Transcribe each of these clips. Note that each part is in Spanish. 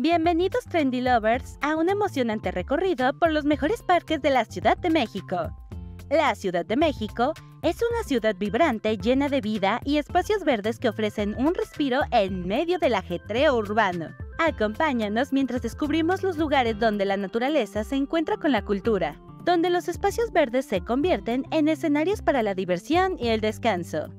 Bienvenidos Trendy Lovers a un emocionante recorrido por los mejores parques de la Ciudad de México. La Ciudad de México es una ciudad vibrante llena de vida y espacios verdes que ofrecen un respiro en medio del ajetreo urbano. Acompáñanos mientras descubrimos los lugares donde la naturaleza se encuentra con la cultura, donde los espacios verdes se convierten en escenarios para la diversión y el descanso.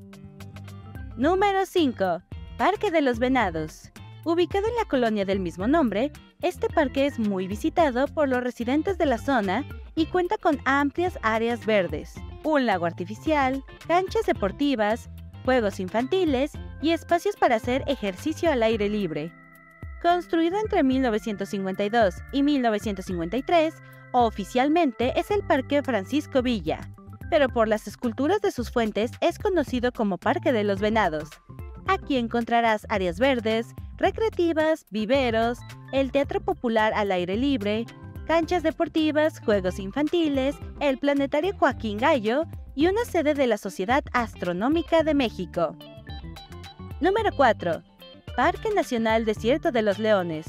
Número 5. Parque de los Venados. Ubicado en la colonia del mismo nombre, este parque es muy visitado por los residentes de la zona y cuenta con amplias áreas verdes, un lago artificial, canchas deportivas, juegos infantiles y espacios para hacer ejercicio al aire libre. Construido entre 1952 y 1953, oficialmente es el Parque Francisco Villa, pero por las esculturas de sus fuentes es conocido como Parque de los Venados. Aquí encontrarás áreas verdes, recreativas, viveros, el teatro popular al aire libre, canchas deportivas, juegos infantiles, el planetario Joaquín Gallo y una sede de la Sociedad Astronómica de México. Número 4. Parque Nacional Desierto de los Leones.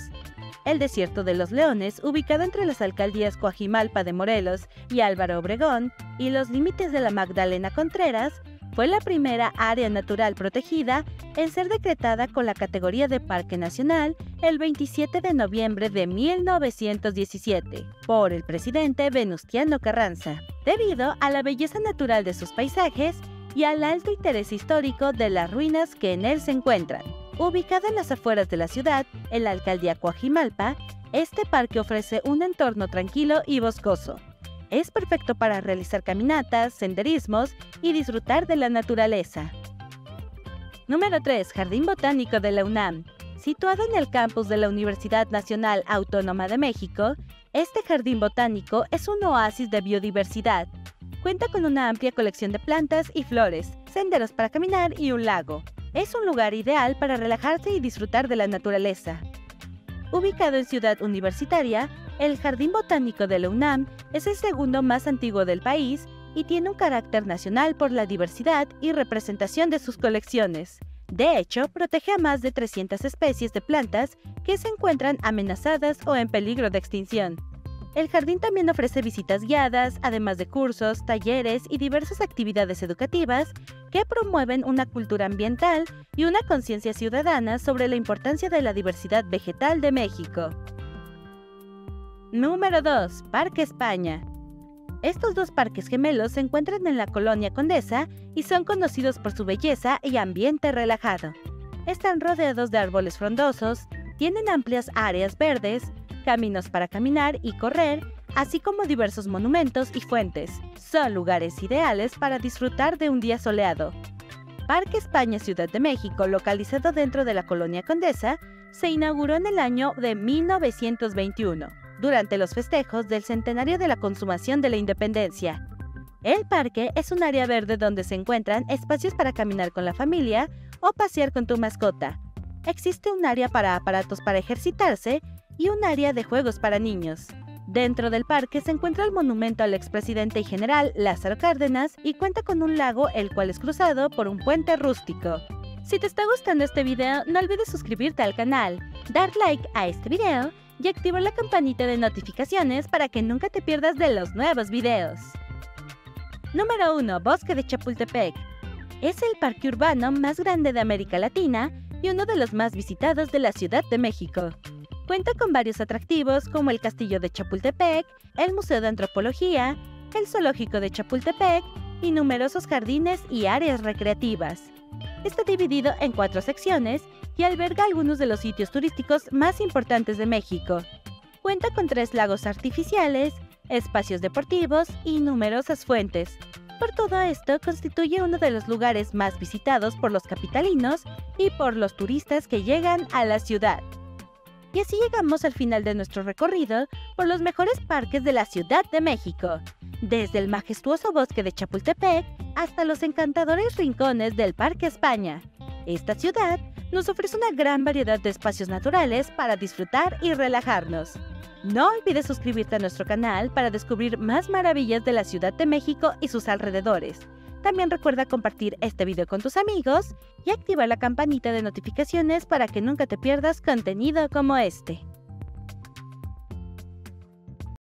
El Desierto de los Leones, ubicado entre las alcaldías Coajimalpa de Morelos y Álvaro Obregón y los límites de la Magdalena Contreras, fue la primera área natural protegida en ser decretada con la categoría de Parque Nacional el 27 de noviembre de 1917 por el presidente Venustiano Carranza, debido a la belleza natural de sus paisajes y al alto interés histórico de las ruinas que en él se encuentran. Ubicado en las afueras de la ciudad, en la alcaldía Coajimalpa, este parque ofrece un entorno tranquilo y boscoso, es perfecto para realizar caminatas, senderismos y disfrutar de la naturaleza. Número 3. Jardín Botánico de la UNAM. Situado en el campus de la Universidad Nacional Autónoma de México, este jardín botánico es un oasis de biodiversidad. Cuenta con una amplia colección de plantas y flores, senderos para caminar y un lago. Es un lugar ideal para relajarse y disfrutar de la naturaleza. Ubicado en Ciudad Universitaria, el Jardín Botánico de la UNAM es el segundo más antiguo del país y tiene un carácter nacional por la diversidad y representación de sus colecciones. De hecho, protege a más de 300 especies de plantas que se encuentran amenazadas o en peligro de extinción. El jardín también ofrece visitas guiadas, además de cursos, talleres y diversas actividades educativas que promueven una cultura ambiental y una conciencia ciudadana sobre la importancia de la diversidad vegetal de México. Número 2. Parque España. Estos dos parques gemelos se encuentran en la colonia Condesa y son conocidos por su belleza y ambiente relajado. Están rodeados de árboles frondosos, tienen amplias áreas verdes, caminos para caminar y correr, así como diversos monumentos y fuentes. Son lugares ideales para disfrutar de un día soleado. Parque España Ciudad de México, localizado dentro de la colonia Condesa, se inauguró en el año de 1921 durante los festejos del centenario de la consumación de la independencia. El parque es un área verde donde se encuentran espacios para caminar con la familia o pasear con tu mascota. Existe un área para aparatos para ejercitarse y un área de juegos para niños. Dentro del parque se encuentra el monumento al expresidente y general Lázaro Cárdenas y cuenta con un lago el cual es cruzado por un puente rústico. Si te está gustando este video, no olvides suscribirte al canal, dar like a este video y activar la campanita de notificaciones para que nunca te pierdas de los nuevos videos. Número 1. Bosque de Chapultepec. Es el parque urbano más grande de América Latina y uno de los más visitados de la Ciudad de México. Cuenta con varios atractivos como el Castillo de Chapultepec, el Museo de Antropología, el Zoológico de Chapultepec y numerosos jardines y áreas recreativas. Está dividido en cuatro secciones y alberga algunos de los sitios turísticos más importantes de México. Cuenta con tres lagos artificiales, espacios deportivos y numerosas fuentes. Por todo esto, constituye uno de los lugares más visitados por los capitalinos y por los turistas que llegan a la ciudad. Y así llegamos al final de nuestro recorrido por los mejores parques de la Ciudad de México, desde el majestuoso bosque de Chapultepec hasta los encantadores rincones del Parque España. Esta ciudad nos ofrece una gran variedad de espacios naturales para disfrutar y relajarnos. No olvides suscribirte a nuestro canal para descubrir más maravillas de la Ciudad de México y sus alrededores. También recuerda compartir este video con tus amigos y activar la campanita de notificaciones para que nunca te pierdas contenido como este.